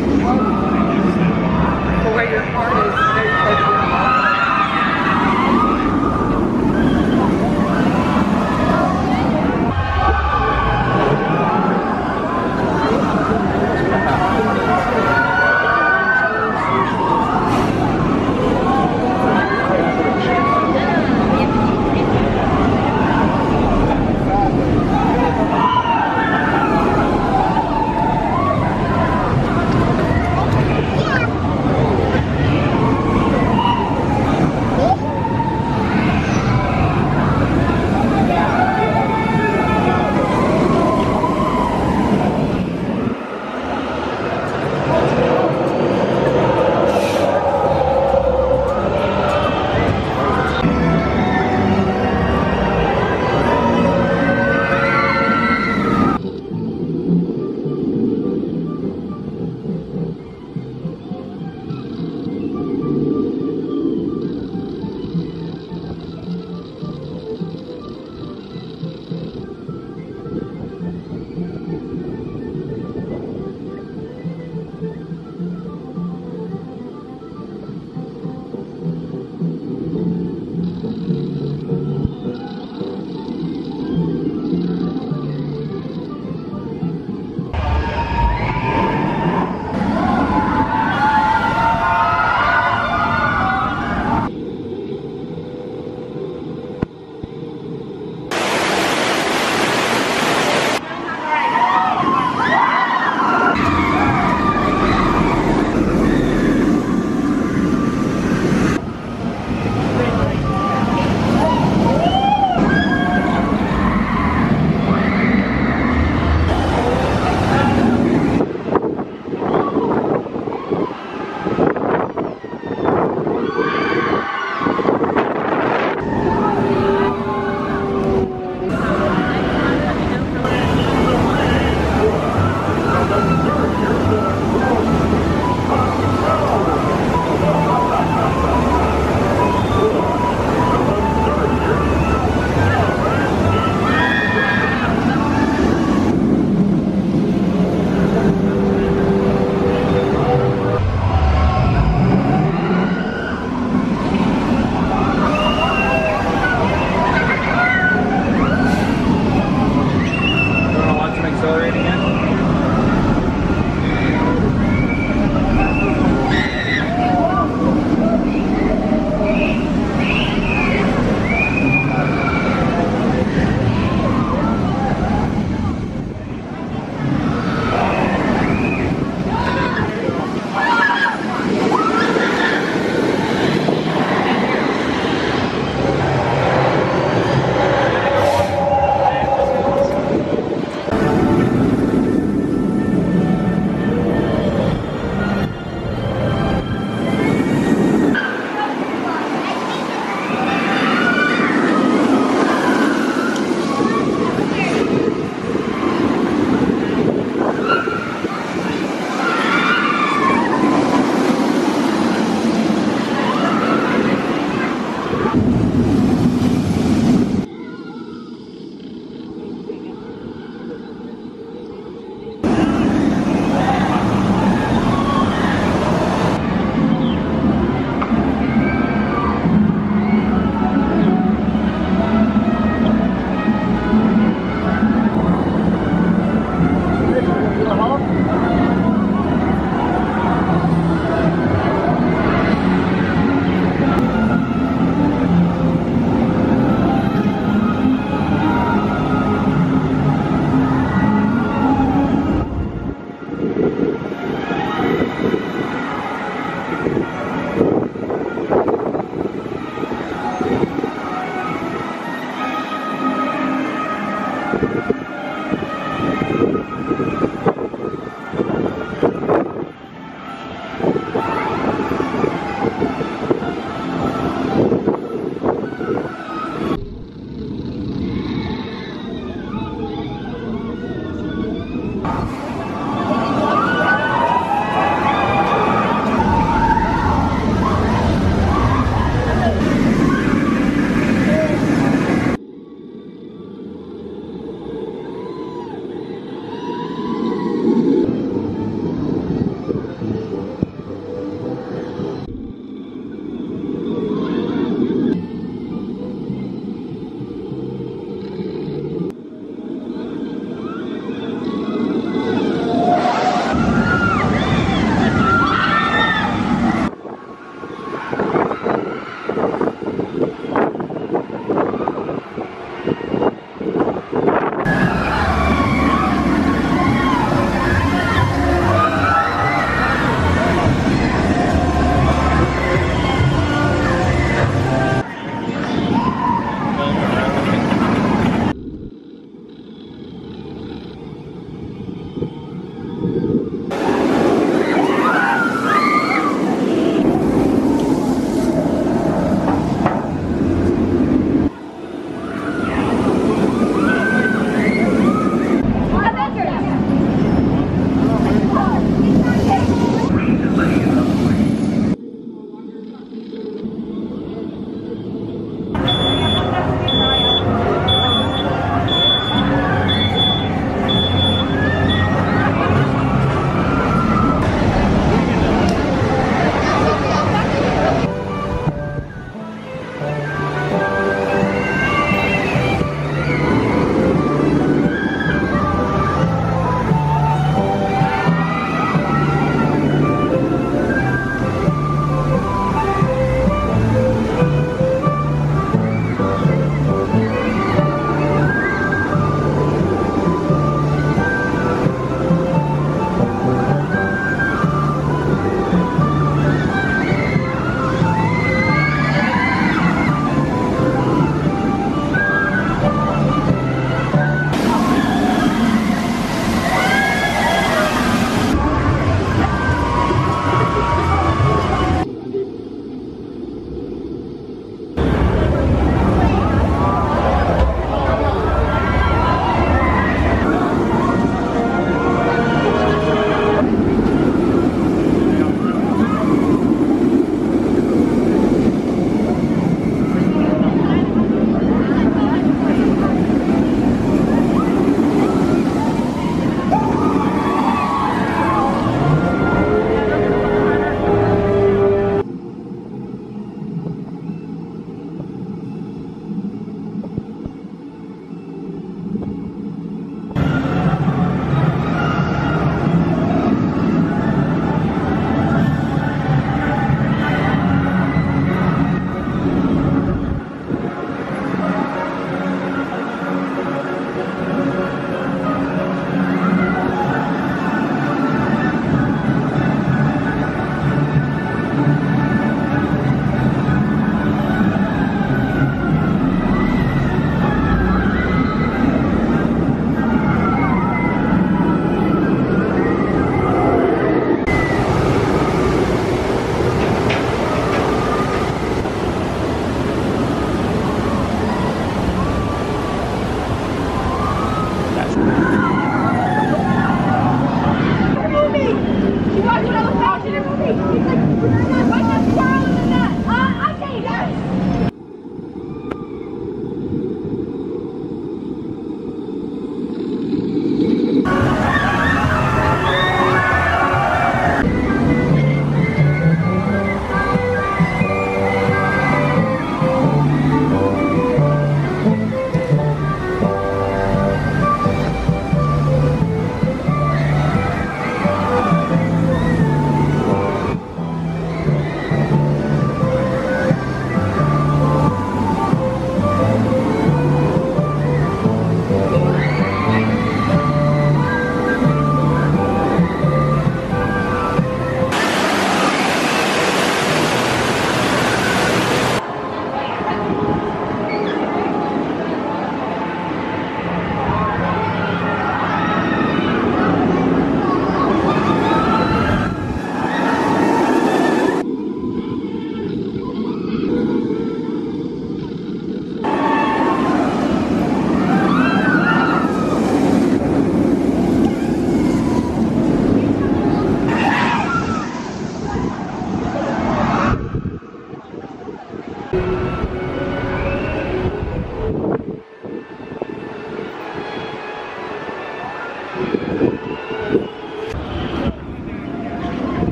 For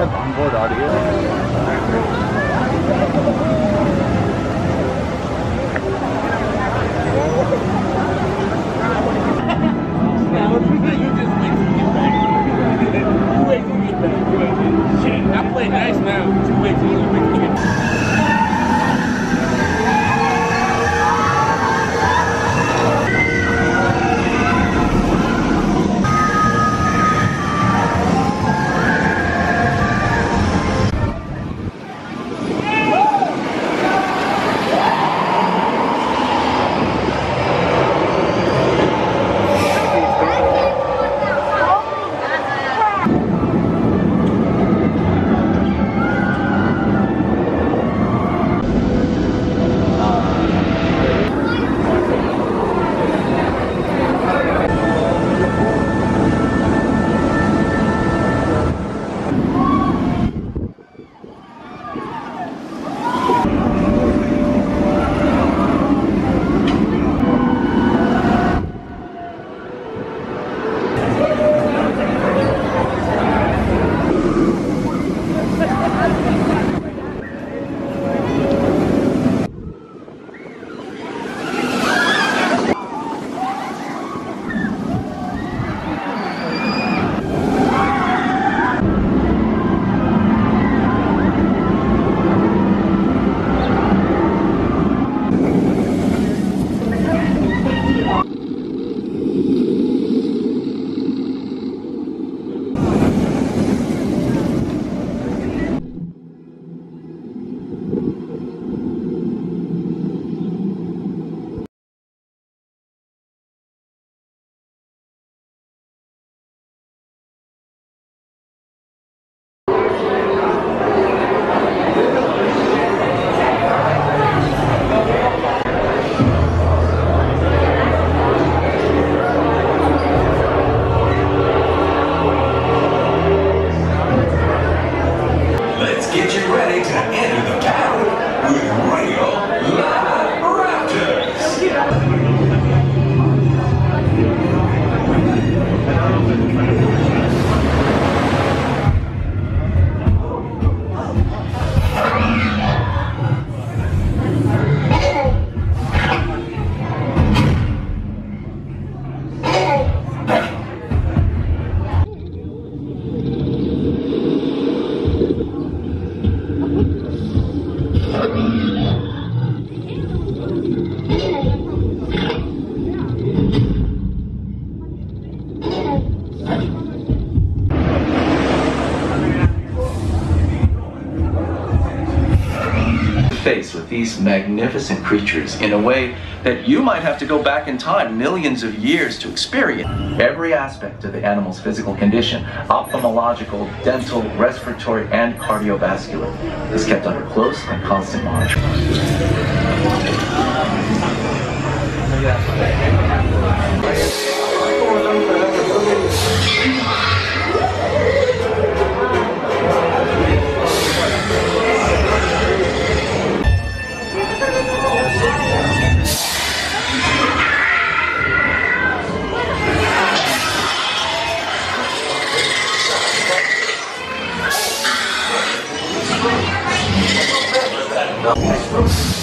have onboard audio? I play nice now. You wait these magnificent creatures in a way that you might have to go back in time millions of years to experience. Every aspect of the animal's physical condition, ophthalmological, dental, respiratory, and cardiovascular, is kept under close and constant monitoring. Yeah. Não.